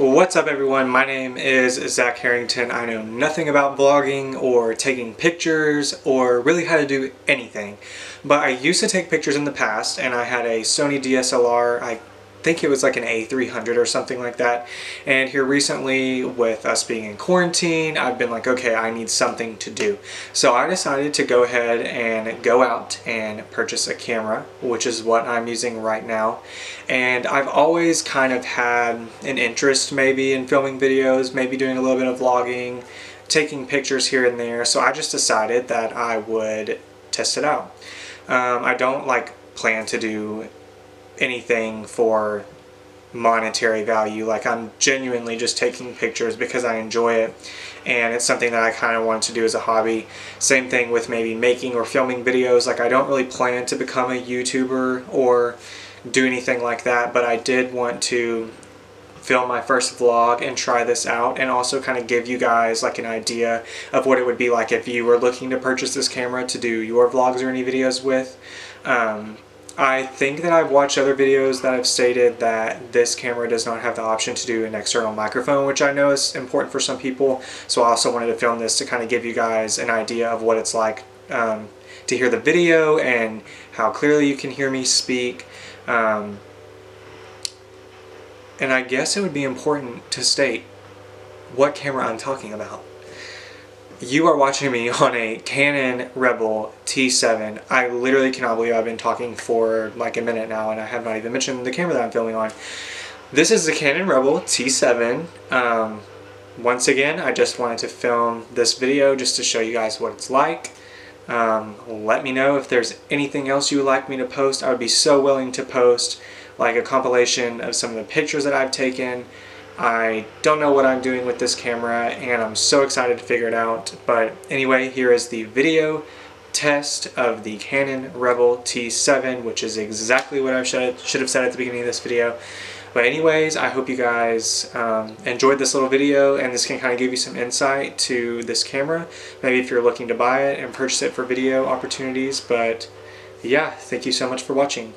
What's up everyone, my name is Zach Harrington. I know nothing about vlogging or taking pictures or really how to do anything. But I used to take pictures in the past and I had a Sony DSLR. I think it was like an A300 or something like that. And here recently with us being in quarantine, I've been like, okay, I need something to do. So I decided to go ahead and go out and purchase a camera, which is what I'm using right now. And I've always kind of had an interest maybe in filming videos, maybe doing a little bit of vlogging, taking pictures here and there. So I just decided that I would test it out. Um, I don't like plan to do anything for monetary value. Like I'm genuinely just taking pictures because I enjoy it and it's something that I kind of want to do as a hobby. Same thing with maybe making or filming videos. Like I don't really plan to become a YouTuber or do anything like that, but I did want to film my first vlog and try this out and also kind of give you guys like an idea of what it would be like if you were looking to purchase this camera to do your vlogs or any videos with. Um, I think that I've watched other videos that have stated that this camera does not have the option to do an external microphone, which I know is important for some people. So I also wanted to film this to kind of give you guys an idea of what it's like um, to hear the video and how clearly you can hear me speak. Um, and I guess it would be important to state what camera I'm talking about. You are watching me on a Canon Rebel T7. I literally cannot believe I've been talking for like a minute now and I have not even mentioned the camera that I'm filming on. This is the Canon Rebel T7. Um, once again, I just wanted to film this video just to show you guys what it's like. Um, let me know if there's anything else you would like me to post. I would be so willing to post like a compilation of some of the pictures that I've taken, I don't know what I'm doing with this camera and I'm so excited to figure it out. But anyway, here is the video test of the Canon Rebel T7, which is exactly what I should, should have said at the beginning of this video. But anyways, I hope you guys um, enjoyed this little video and this can kind of give you some insight to this camera. Maybe if you're looking to buy it and purchase it for video opportunities. But yeah, thank you so much for watching.